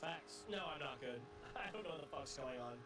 Facts. No, I'm not good. I don't know what the fuck's going on.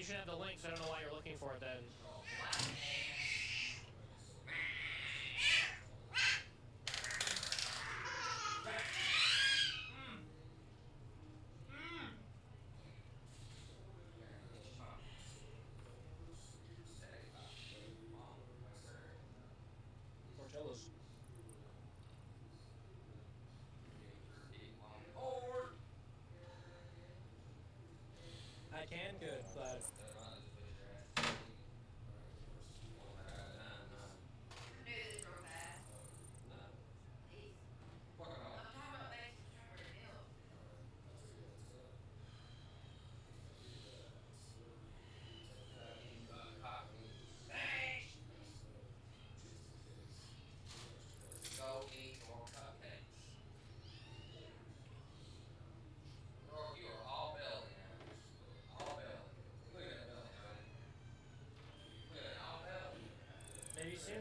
you should have the link, so I don't know why you're looking for it then. Hmm. Hmm. Portillo's. can good, but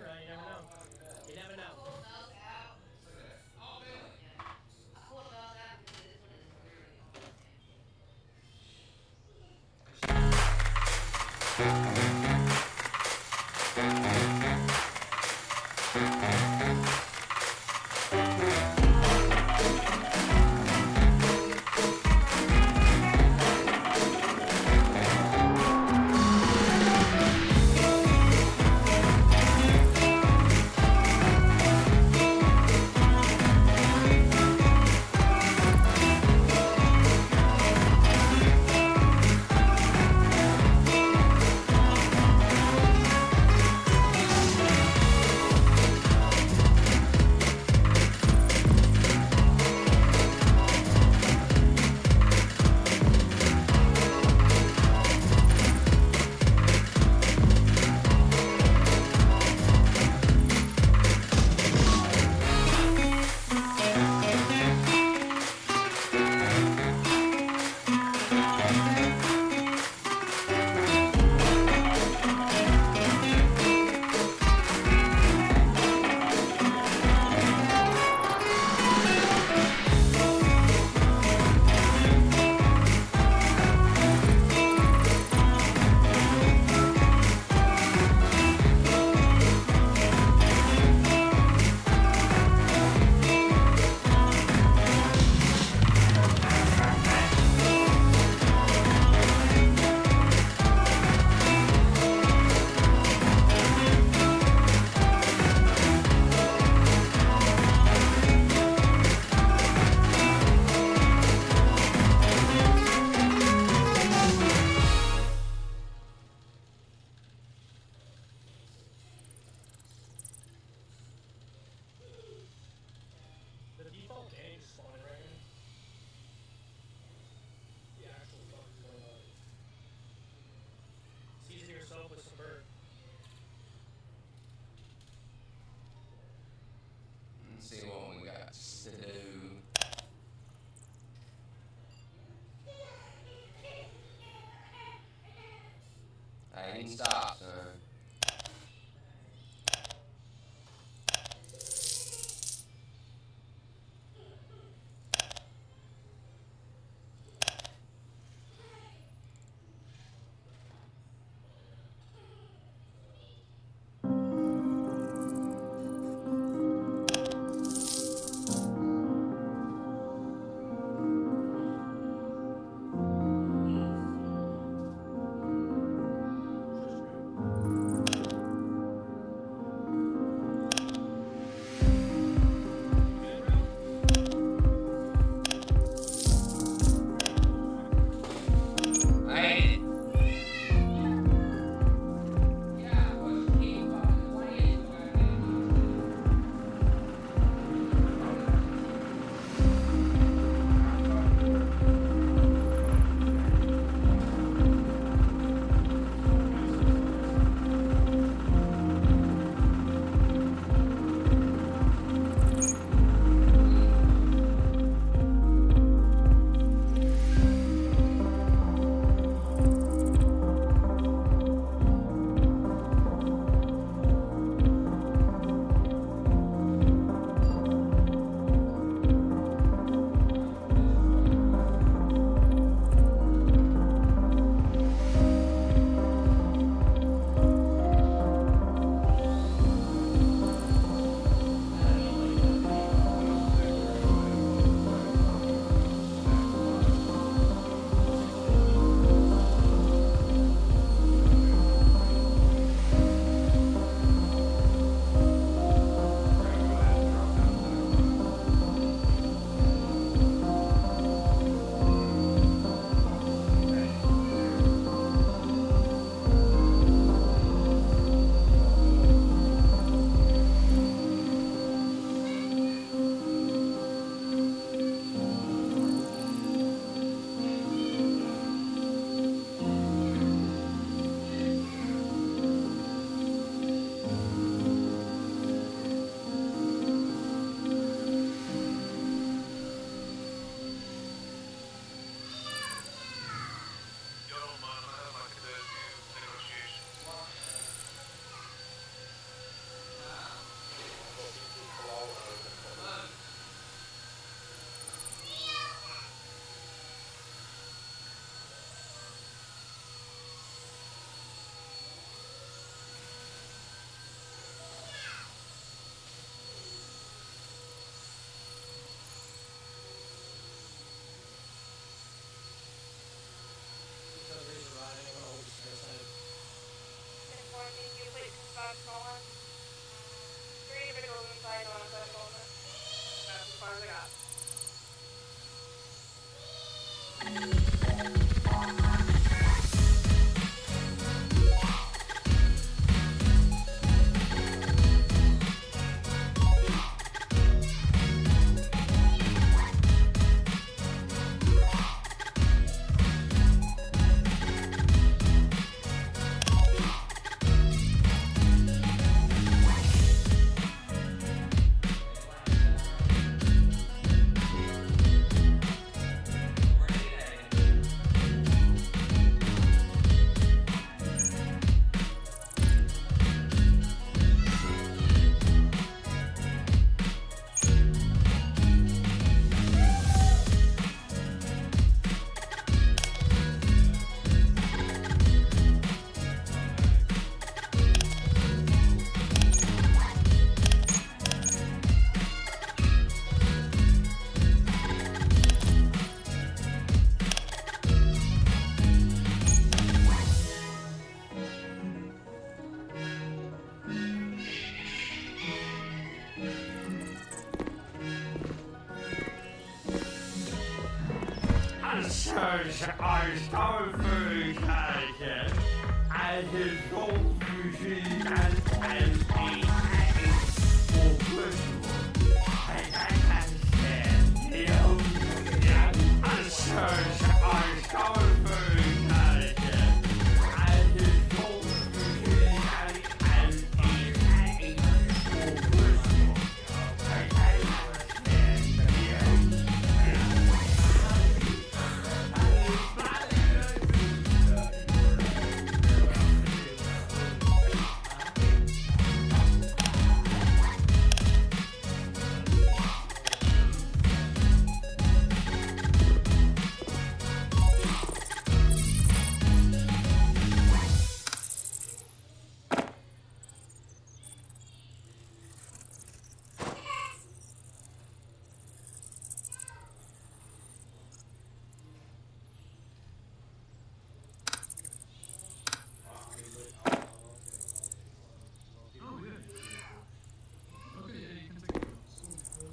right? You never know.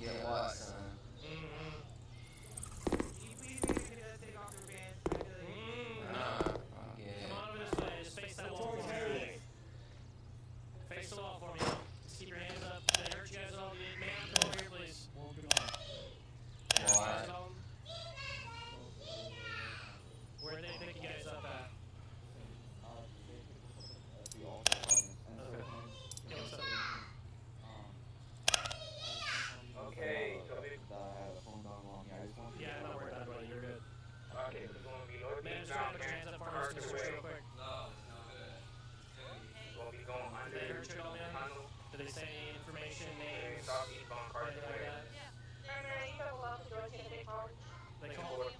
get? Secretary Gentleman? Did they say any information, names? Anything like that? Remember, you fell off the door to the big hall. They called.